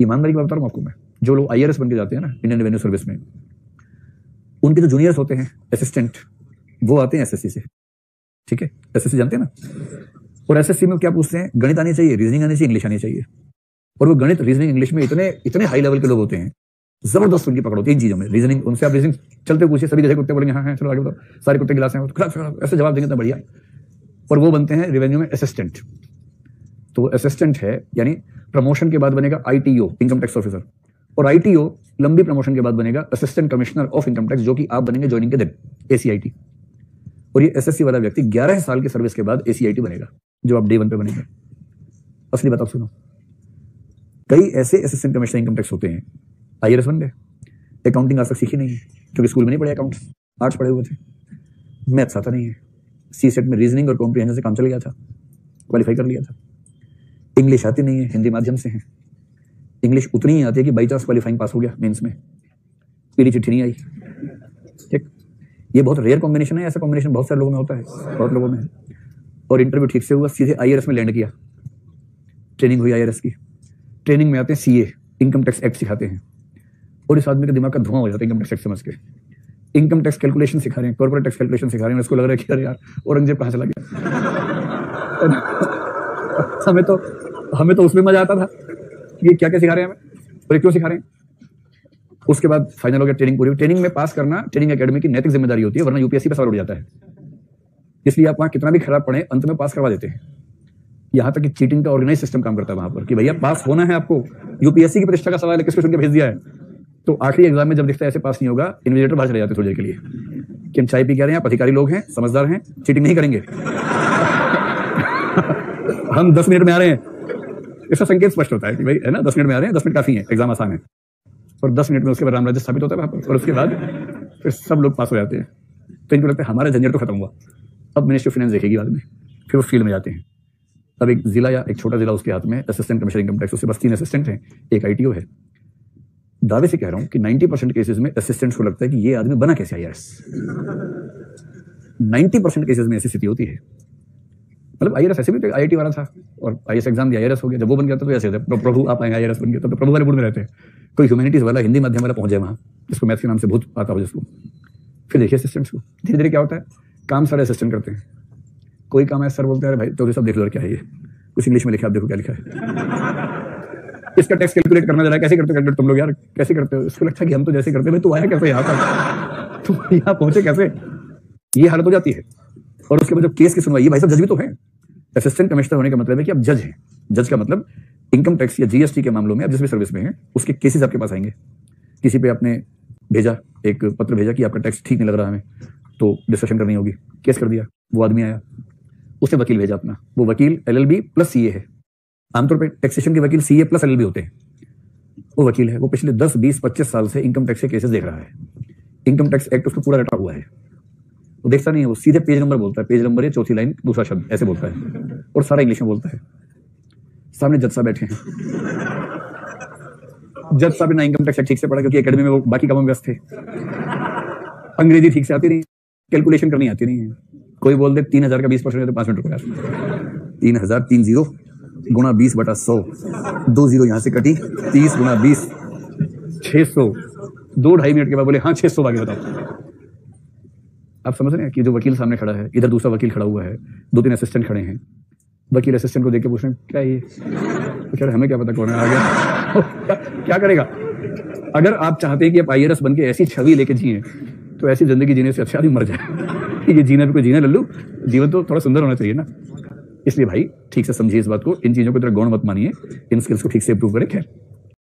ईमानदारी की बात बता रहा हूँ आपको मैं। जो लोग आईआरएस बन के जाते हैं ना इंडियन रेवेन्यू सर्विस में, उनके जो जूनियर्स होते हैं असिस्टेंट वो आते हैं एसएससी से। ठीक है? एसएससी जानते हैं ना? और एसएससी में क्या पूछते हैं? गणित आनी चाहिए रीजनिंग आनी चाहिए इंग्लिश आनी चाहिए। और वो गणित रीजनिंग इंग्लिश में इतने इतने हाई लेवल के लोग होते हैं, ज़बरदस्त उनकी पकड़ होती है इन चीज़ों में। रीजनिंग उनसे आप रीजनिंग चलते पूछिए, सभी जैसे कुत्ते बोलेंगे हाँ हाँ चलो आगे बताओ। सारे कुत्ते गिलास हैं ऐसे जवाब देंगे तो बढ़िया। और वो बनते हैं रेवेन्यू में असिस्टेंट तो असिस्टेंट है, यानी प्रमोशन के बाद बनेगा आईटीओ इनकम टैक्स ऑफिसर और आईटीओ लंबी प्रमोशन के बाद बनेगा assistant commissioner of income tax जो कि आप बनेंगे ज्वाइनिंग के दिन एसीआईटी और ये एसएससी वाला व्यक्ति 11 साल की सर्विस के बाद एसीआईटी बनेगा, जो आप डे वन पे बनेंगे। असली बात आप सुनो। कई ऐसे असिस्टेंट कमिश्नर इनकम टैक्स होते हैं आई बन गए। अकाउंटिंग आज तक सीखी नहीं है, क्योंकि स्कूल में नहीं पढ़े अकाउंट आर्ट्स पढ़े हुए थे। मैथ्स आता नहीं है। सी सेट में रीजनिंग और कॉम्प्रीहेंशन से काम चल गया था क्वालिफाई कर लिया था। इंग्लिश आती नहीं है, हिंदी माध्यम से है। इंग्लिश उतनी ही आती है कि बाई चांस क्वालिफाइंग पास हो गया मेंस में। पीली चिट्ठी नहीं आई। ठीक? ये बहुत रेयर कॉम्बिनेशन है, ऐसा कॉम्बिनेशन बहुत सारे लोगों में होता है, बहुत लोगों में। और इंटरव्यू ठीक से हुआ, सीधे आई में लैंड किया। ट्रेनिंग हुई आई की। ट्रेनिंग में आते हैं सीए इनकम टैक्स एक्ट सिखाते हैं। और इस आदमी का दिमाग का धुआँ हो जाता है इनकम टैक्स एक्ट समझ के। इनकम टैक्स कैलकुलेशन सिखा रहे हैं कॉर्पोरेट टैक्स कैलकुलेशन सिखा रहे हैं, उसको लग रहा है कि अरे यार, औरंगज़ेब कहाँ चला गया? हमें तो हमें तो उसमें मज़ा आता था ये क्या क्या सिखा रहे हैं हमें और क्यों सिखा रहे हैं? उसके बाद फाइनल हो गया ट्रेनिंग पूरी। ट्रेनिंग में पास करना ट्रेनिंग एकेडमी की नैतिक ज़िम्मेदारी होती है, वरना यूपीएससी पर सवाल उठ जाता है। इसलिए आप वहाँ कितना भी खराब पढ़े, अंत में पास करवा देते हैं। यहाँ तक कि चीटिंग का ऑर्गेनाइज सिस्टम काम करता है वहाँ पर कि भैया पास होना है आपको। यूपीएससी की परीक्षा का सवाल है किसको सुन के भेज दिया है। तो आखिरी एग्ज़ाम में जब दिखता है ऐसे पास नहीं होगा इन्विजिलेटर बाहर चले जाते थोड़ी देर के लिए। कि हम चाय पी के रहे हैं, आप अधिकारी लोग हैं, समझदार हैं चीटिंग नहीं करेंगे। हम दस मिनट में आ रहे हैं। इसका संकेत स्पष्ट होता है कि भाई, है ना, दस मिनट में आ रहे हैं, दस मिनट काफ़ी है, एग्ज़ाम आसान है। और दस मिनट में उसके बाद राम राज्य स्थापित होता है वहाँ पर, और उसके बाद फिर सब लोग पास हो जाते हैं। तो इनको लगता है हमारा झंझट तो खत्म हुआ। अब मिनिस्ट्री ऑफ़ फाइनेंस देखेगी बाद में, फिर वो फ़ील्ड में जाते हैं। अब एक जिला या एक छोटा जिला उसके हाथ में असिस्टेंट कमिश्नर इनकम टैक्स उसके बस तीन असिस्टेंट हैं, एक आईटीओ है। दावे से कह रहा हूँ कि 90 परसेंट केसेस में असिस्टेंट्स को लगता है कि ये आदमी बना कैसे I S ninety percent cases में ऐसी स्थिति होती है। मतलब आई ऐसे भी तो आई वाला था। और आई एग्ज़ाम दिया आई हो गया। जब वो बन गया था तो ऐसे होता प्रभु, आप आएँगे आई बन गया तो प्रभु वाले मूड में रहते हैं। कोई ह्यूमैनिटीज वाला, हिंदी माध्यम वाला पहुँचे वहाँ, जिसको मैथ के नाम से भूत आता हो, जिसको। फिर देखिए असिस्टेंट्स को। धीरे धीरे क्या होता है? काम सारे असिस्टेंट करते हैं। कोई काम है सर बोलते हैं भाई तो सब देख लो क्या है ये? कुछ इंग्लिश में लिखा आप देखो क्या लिखा है। इसका टैक्स कैलकुलेट करना जरा, कैसे करते कैलकुलेट तुम लोग यार? कैसे करते हो? इसको लगता है कि हम तो जैसे करते हैं तू आया कैसे यहाँ पर? तुम यहाँ पहुँचे कैसे? ये हालत हो जाती है। और उसके बाद जब केस की सुनवाई भाई साहब जज भी तो है। असिस्टेंट कमिश्नर होने का मतलब है कि आप जज हैं। जज का मतलब इनकम टैक्स या जीएसटी के मामलों में आप जिस भी सर्विस में हैं, उसके केसेस आपके पास आएँगे। किसी पे आपने भेजा, एक पत्र भेजा कि आपका टैक्स ठीक नहीं लग रहा हमें तो डिस्कशन करनी होगी। केस कर दिया, वो आदमी आया। उसने वकील भेजा अपना। वो वकील एलएलबी प्लस सीए है। आमतौर पर टैक्सेशन के वकील सीए प्लस एलएलबी होते हैं। वो वकील है। वो पिछले दस, बीस, पच्चीस साल से इनकम टैक्स के केसेस देख रहा है। इनकम टैक्स एक्ट उसको पूरा रटा हुआ है। वो देखता नहीं है, वो सीधे पेज नंबर बोलता है। पेज नंबर है चौथी लाइन दूसरा शब्द, ऐसे बोलता है। और सारा इंग्लिश में बोलता है। सामने जज साहब बैठे हैं। जज साहब ने इनकम टैक्स ठीक से पढ़ा, क्योंकि एकेडमी में वो बाकी कामों में व्यस्त थे। अंग्रेज़ी ठीक से आती नहीं कैलकुलेशन करनी आती नहीं है। कोई बोल दे, तीन हज़ार का बीस परसेंट तो पाँच मिनट रुपया तीन हज़ार तीन ज़ीरो गुणा बीस बटा सौ। दो ज़ीरो यहाँ से कटी, तीस गुणा बीस, छह सौ। दो ढाई मिनट के बाद बोले हाँ छह सौ आगे बताओ। आप समझ रहे हैं कि जो वकील सामने खड़ा है, इधर दूसरा वकील खड़ा हुआ है, दो तीन असिस्टेंट खड़े हैं। वकील असिस्टेंट को देख के पूछ रहे हैं क्या ये? तो कह हमें क्या पता कौन है आ गया क्या करेगा? अगर आप चाहते हैं कि आप आई बन के ऐसी छवि लेके जिए तो ऐसी ज़िंदगी जीने से अच्छा भी मर जाए। ये जीना भी कोई जीना, लल्लू। जीवन तो थोड़ा सुंदर होना चाहिए ना। इसलिए भाई, ठीक से समझिए इस बात को। इन चीज़ों को तरह गौण मत मानिए। इन स्किल्स को ठीक से इंप्रूव करें। खैर।